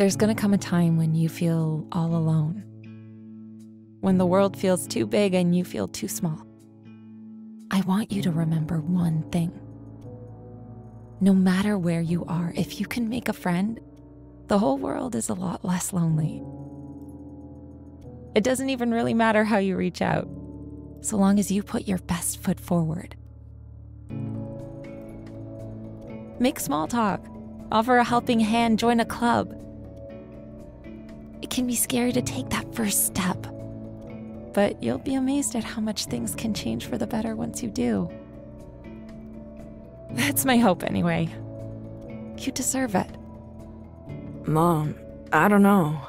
There's gonna come a time when you feel all alone. When the world feels too big and you feel too small. I want you to remember one thing. No matter where you are, if you can make a friend, the whole world is a lot less lonely. It doesn't even really matter how you reach out, so long as you put your best foot forward. Make small talk, offer a helping hand, join a club. It can be scary to take that first step, but you'll be amazed at how much things can change for the better once you do. That's my hope, anyway. You deserve it. Mom, I don't know.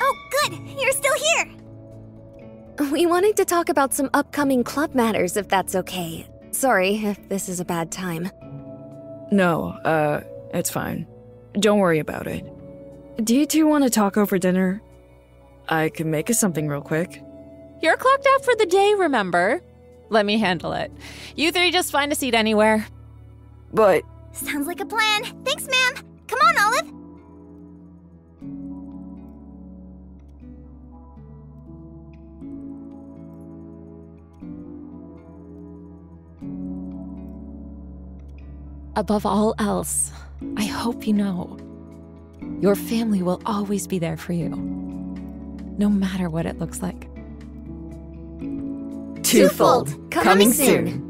Oh, good! You're still here! We wanted to talk about some upcoming club matters, if that's okay. Sorry if this is a bad time. No, uh, it's fine. Don't worry about it. Do you two want to talk over dinner? I can make us something real quick. You're clocked out for the day, remember? Let me handle it. You three just find a seat anywhere. But Sounds like a plan. Thanks, ma'am. Come on, Olive. Above all else, I hope you know your family will always be there for you, no matter what it looks like. Twofold, coming, soon.